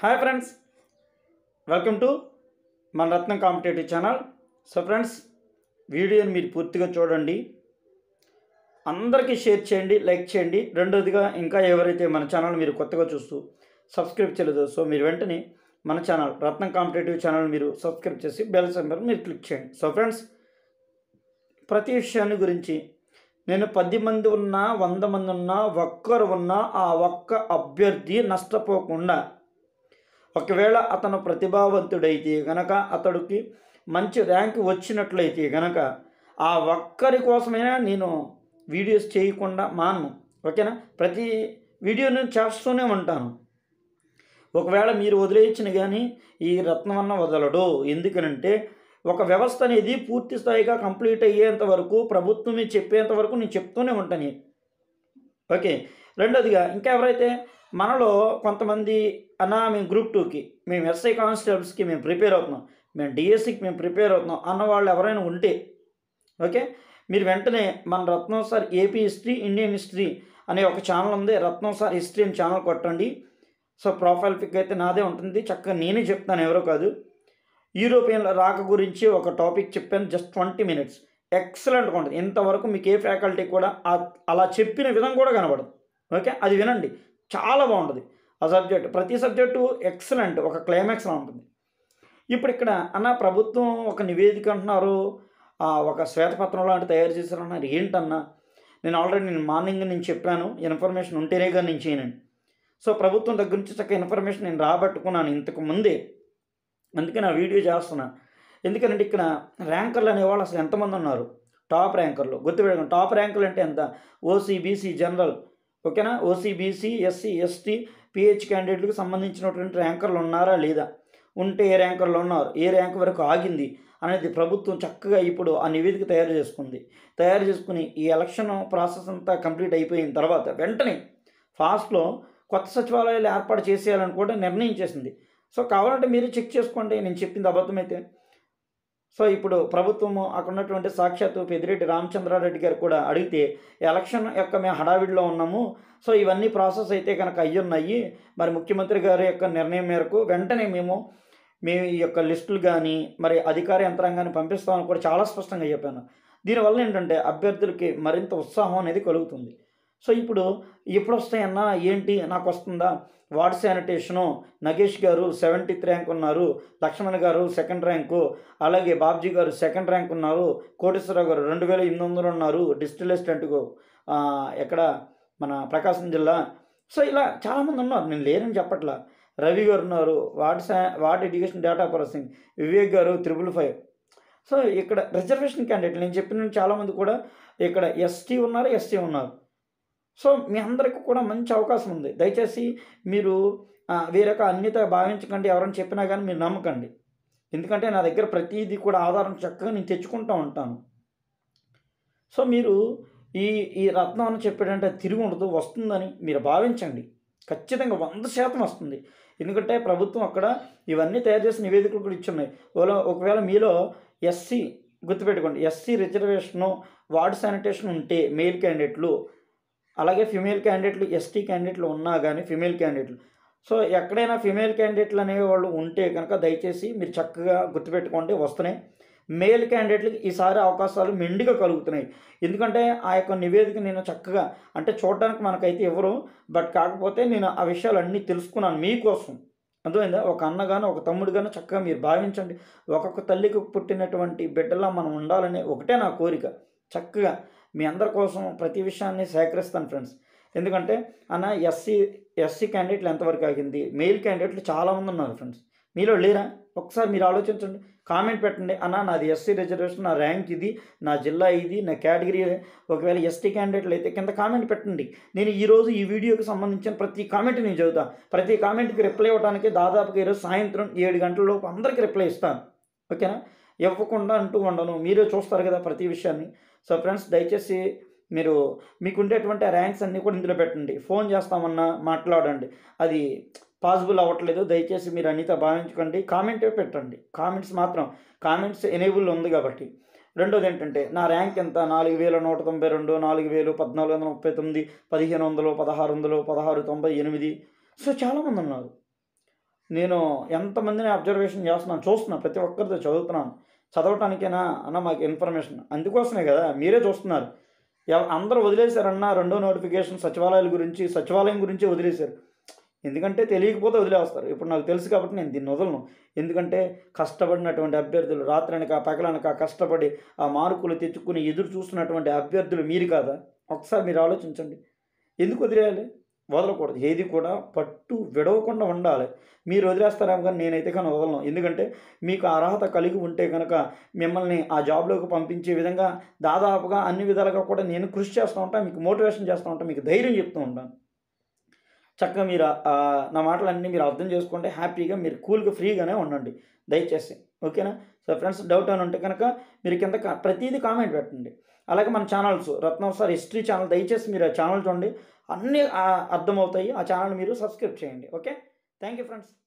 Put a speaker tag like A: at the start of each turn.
A: Hi friends. Welcome to మన Ratnam competitive channel. So friends వీడియోని మీరు పూర్తిగా చూడండి. అందరికీ షేర్ చేయండి లైక్ చేయండి. రెండోదిగా ఇంకా ఎవరైతే మన ఛానల్ మీరు కొత్తగా చూస్తూ సబ్స్క్రైబ్ చేయలేదు సో మీరు వెంటనే మన ఛానల్ రత్నం కాంపిటేటివ్ ఛానల్ మీరు సబ్స్క్రైబ్ చేసి బెల్ సింబల్ మీరు క్లిక్ చేయండి. సో ఫ్రెండ్స్ ప్రతి విషయాన్ని గురించి నేను పది మంది ఉన్నా వంద మంది ఉన్నా ఒక్కరు ఉన్నా ఆ ఒక్క అభ్యర్థి నష్టపోకుండా ఒకవేళ అతను ప్రతిభావంతుడైతే గనక అతడికి మంచి ర్యాంక్ వచ్చినట్లయితే గనక ఆ ఒక్కరి కోసమైనా నేను వీడియోస్ చేయకుండా మాను ఓకేనా? ప్రతి వీడియో నేను చేస్తూనే ఉంటాను. ఒకవేళ మీరు వదిలేయించిన కానీ ఈ రత్నమన్న వదలడు. ఎందుకనంటే ఒక వ్యవస్థ అనేది పూర్తి స్థాయిగా కంప్లీట్ అయ్యేంత వరకు ప్రభుత్వమే చెప్పేంత వరకు నేను చెప్తూనే ఉంటాను. ఓకే? రెండోదిగా ఇంకా ఎవరైతే మనలో కొంతమంది అన్నా మేము గ్రూప్ టూకి మేము ఎస్ఐ కానిస్టేబుల్స్కి మేము ప్రిపేర్ అవుతున్నాం. మేము డిఎస్సికి మేము ప్రిపేర్ అవుతున్నాం అన్న వాళ్ళు ఎవరైనా ఉంటే ఓకే? మీరు వెంటనే మన Ratnam sir AP history Indian history అనే ఒక ఛానల్ ఉంది. రత్నం సార్ హిస్టరీ అని ఛానల్ కొట్టండి. సో ప్రొఫైల్ పిక్ అయితే నాదే ఉంటుంది. చక్కగా నేనే చెప్తాను ఎవరో కాదు. యూరోపియన్ల రాక గురించి ఒక టాపిక్ చెప్పాను జస్ట్ ట్వంటీ మినిట్స్. ఎక్సలెంట్గా ఉంటుంది ఇంతవరకు మీకు ఏ ఫ్యాకల్టీ కూడా అలా చెప్పిన విధం కూడా కనబడదు. ఓకే? అది వినండి. చాలా బాగుంటుంది. ఆ సబ్జెక్ట్. ప్రతి సబ్జెక్టు ఎక్సలెంట్ ఒక క్లైమాక్స్లా ఉంటుంది. ఇప్పుడు ఇక్కడ అన్న ప్రభుత్వం ఒక నివేదిక అంటున్నారు ఆ, ఒక శ్వేతపత్రం లాంటి తయారు చేశారన్నారు. ఏంటన్నా? నేను ఆల్రెడీ నేను మార్నింగ్ నేను చెప్పాను ఇన్ఫర్మేషన్ ఉంటేనే కానీ నేను చేయనండి సో ప్రభుత్వం దగ్గర నుంచి చక్కగా ఇన్ఫర్మేషన్ నేను రాబట్టుకున్నాను ఇంతకు ముందే. అందుకే నా వీడియో చేస్తున్నా. ఎందుకంటే ఇక్కడ ర్యాంకర్లు అనేవాళ్ళు అసలు ఎంతమంది ఉన్నారు? టాప్ ర్యాంకర్లు. గుర్తుపెట్టుకోండి టాప్ ర్యాంకులు అంటే ఎంత? OC BC general. ఓకేనా? OC BC SC ST PH క్యాండిడేట్లకు సంబంధించినటువంటి ర్యాంకర్లు ఉన్నారా లేదా? ఉంటే ఏ ర్యాంకర్లు ఉన్నారు? ఏ ర్యాంక్ వరకు ఆగింది? అనేది ప్రభుత్వం చక్కగా ఇప్పుడు ఆ నివేదిక తయారు చేసుకుంది. తయారు చేసుకుని ఈ ఎలక్షన్ ప్రాసెస్ అంతా కంప్లీట్ అయిపోయిన తర్వాత వెంటనే ఫాస్ట్లో కొత్త సచివాలయాలు ఏర్పాటు చేసేయాలని కూడా నిర్ణయం చేసింది. సో కావాలంటే మీరు చెక్ చేసుకోండి. నేను చెప్పింది అబద్ధమైతే సో ఇప్పుడు ప్రభుత్వము అక్కడ ఉన్నటువంటి సాక్షాత్తు పెద్దిరెడ్డి రామచంద్రారెడ్డి గారు కూడా అడిగితే ఎలక్షన్ యొక్క మేము హడావిడిలో ఉన్నాము. సో ఇవన్నీ ప్రాసెస్ అయితే కనుక అయ్యున్నాయి. మరి ముఖ్యమంత్రి గారి యొక్క నిర్ణయం మేరకు వెంటనే మేము మీ ఈ యొక్క లిస్టులు కానీ మరి అధికార యంత్రాంగాన్ని పంపిస్తామని కూడా చాలా స్పష్టంగా చెప్పాను. దీనివల్ల ఏంటంటే అభ్యర్థులకి మరింత ఉత్సాహం అనేది కలుగుతుంది. సో ఇప్పుడు ఎప్పుడు వస్తాయన్నా ఏంటి నాకు వస్తుందా వార్డ్ శానిటేషను నగేష్ గారు సెవెంటీత్ ర్యాంక్ ఉన్నారు లక్ష్మణ్ గారు సెకండ్ ర్యాంకు అలాగే బాబ్జీ గారు సెకండ్ ర్యాంక్ ఉన్నారు కోటేశ్వరరావు గారు రెండు వేల ఎనిమిది వందలు ఉన్నారు డిస్టిల్ అసిస్టెంట్కు ఎక్కడ మన ప్రకాశం జిల్లా. సో ఇలా చాలామంది ఉన్నారు నేను లేనని చెప్పట్లా. రవి గారు ఉన్నారు వార్డ్ సా ward education data processing Vivek గారు త్రిబుల్ ఫైవ్. సో ఇక్కడ రిజర్వేషన్ క్యాండిడేట్ నేను చెప్పిన చాలామంది కూడా ఇక్కడ ఎస్టీ ఉన్నారు ఎస్టీ ఉన్నారు. సో మీ అందరికీ కూడా మంచి అవకాశం ఉంది. దయచేసి మీరు వేరొక అన్యత భావించకండి. ఎవరైనా చెప్పినా కానీ మీరు నమ్మకండి. ఎందుకంటే నా దగ్గర ప్రతిదీ కూడా ఆధారం చక్కగా నేను తెచ్చుకుంటూ ఉంటాను. సో మీరు ఈ ఈ రత్నం అని చెప్పాడంటే తిరిగి ఉండదు వస్తుందని మీరు భావించండి. ఖచ్చితంగా వంద శాతం వస్తుంది. ఎందుకంటే ప్రభుత్వం అక్కడ ఇవన్నీ తయారు చేసిన నివేదికలు కూడా ఇచ్చున్నాయి. ఒకవేళ ఒకవేళ మీలో ఎస్సీ గుర్తుపెట్టుకోండి. ఎస్సీ రిజర్వేషను వార్డ్ శానిటేషన్ ఉంటే మెయిల్ క్యాండిడేట్లు అలాగే ఫిమేల్ క్యాండిడేట్లు ఎస్టీ క్యాండిడేట్లు ఉన్నా కానీ ఫిమేల్ క్యాండిడేట్లు సో ఎక్కడైనా ఫిమేల్ క్యాండిడేట్లు అనేవాళ్ళు ఉంటే కనుక దయచేసి మీరు చక్కగా గుర్తుపెట్టుకోండి వస్తున్నాయి. మేల్ క్యాండిడేట్లకు ఈసారి అవకాశాలు మెండుగా కలుగుతున్నాయి. ఎందుకంటే ఆ యొక్క నివేదిక నేను చక్కగా అంటే చూడడానికి మనకైతే ఎవరు బట్ కాకపోతే నేను ఆ విషయాలన్నీ తెలుసుకున్నాను మీకోసం. అర్థమైందా? ఒక అన్నగాను ఒక తమ్ముడుగాను చక్కగా మీరు భావించండి. ఒక్కొక్క తల్లికి పుట్టినటువంటి బిడ్డలా మనం ఉండాలనే ఒకటే నా కోరిక. చక్కగా మీ అందరి కోసం ప్రతి విషయాన్ని సేకరిస్తాను ఫ్రెండ్స్. ఎందుకంటే అన్న ఎస్సీ ఎస్సీ క్యాండిడేట్లు ఎంతవరకు ఆగింది? మెయిల్ క్యాండిడేట్లు చాలామంది ఉన్నారు ఫ్రెండ్స్. మీలో లేరా? ఒకసారి మీరు ఆలోచించండి. కామెంట్ పెట్టండి. అన్న నాది ఎస్సీ రిజర్వేషన్ నా ర్యాంక్ ఇది నా జిల్లా ఇది నా కేటగిరీ ఒకవేళ ఎస్టీ క్యాండిడేట్లు అయితే కింద కామెంట్ పెట్టండి. నేను ఈరోజు ఈ వీడియోకి సంబంధించిన ప్రతి కామెంట్ నేను చదువుతాను ప్రతి కామెంట్కి రిప్లై ఇవ్వడానికి దాదాపుగా ఈరోజు సాయంత్రం ఏడు గంటల లోపు అందరికీ రిప్లై ఇస్తాను. ఓకేనా? ఇవ్వకుండా అంటూ ఉండను. మీరే చూస్తారు కదా ప్రతి విషయాన్ని. సో ఫ్రెండ్స్ దయచేసి మీరు మీకు ఉండేటువంటి ర్యాంక్స్ అన్నీ కూడా ఇందులో పెట్టండి. ఫోన్ చేస్తామన్నా మాట్లాడండి. అది పాసిబుల్ అవ్వట్లేదు. దయచేసి మీరు అన్నితో భావించుకోండి. కామెంటే పెట్టండి. కామెంట్స్ మాత్రం కామెంట్స్ ఎనేబుల్ ఉంది కాబట్టి. రెండోది ఏంటంటే నా ర్యాంక్ ఎంత? నాలుగు వేల నూట తొంభై రెండు నాలుగు వేలు పద్నాలుగు వందల ముప్పై తొమ్మిది పదిహేను వందలు పదహారు వందలు పదహారు తొంభై ఎనిమిది. సో చాలామంది ఉన్నారు. నేను ఎంతమందిని అబ్జర్వేషన్ చేస్తున్నాను చూస్తున్నాను ప్రతి ఒక్కరితో చదువుతున్నాను. చదవటానికైనా అన్న మాకు ఇన్ఫర్మేషన్. అందుకోసమే కదా మీరే చూస్తున్నారు. అందరూ వదిలేశారన్న రెండో నోటిఫికేషన్ సచివాలయాల గురించి సచివాలయం గురించి వదిలేశారు. ఎందుకంటే తెలియకపోతే వదిలేస్తారు. ఇప్పుడు నాకు తెలుసు కాబట్టి నేను దీన్ని వదలను. ఎందుకంటే కష్టపడినటువంటి అభ్యర్థులు రాత్రనక పగలనక కష్టపడి ఆ మార్కులు తెచ్చుకుని ఎదురు చూస్తున్నటువంటి అభ్యర్థులు మీరు కాదా? ఒకసారి మీరు ఆలోచించండి. ఎందుకు వదిలేయాలి? వదలకూడదు. ఏది కూడా పట్టు విడవకుండా ఉండాలి. మీరు వదిలేస్తారేమో కానీ నేనైతే కానీ వదలను. ఎందుకంటే మీకు అర్హత కలిగి ఉంటే కనుక మిమ్మల్ని ఆ జాబ్లోకి పంపించే విధంగా దాదాపుగా అన్ని విధాలుగా కూడా నేను కృషి చేస్తూ ఉంటాను మీకు మోటివేషన్ చేస్తూ ఉంటాను మీకు ధైర్యం చెప్తూ ఉంటాను. చక్కగా మీరు నా మాటలన్నీ మీరు అర్థం చేసుకుంటే హ్యాపీగా మీరు కూల్గా ఫ్రీగానే ఉండండి. దయచేసి. ఓకేనా? సో ఫ్రెండ్స్ డౌట్ అని ఉంటే కనుక మీరు కింద కా- ప్రతిదీ కామెంట్ పెట్టండి. అలాగే మన channels Ratnam sir history channel దయచేసి మీరు ఆ ఛానల్ చూడండి. అన్నీ అర్థమవుతాయి. ఆ ఛానల్ మీరు సబ్స్క్రైబ్ చేయండి. ఓకే? Thank you friends.